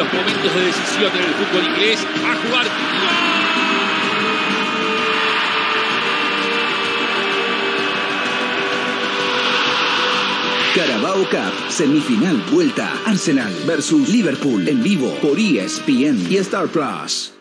los momentos de decisión en el fútbol inglés. A jugar. Carabao Cup, semifinal vuelta. Arsenal versus Liverpool en vivo por ESPN y Star Plus.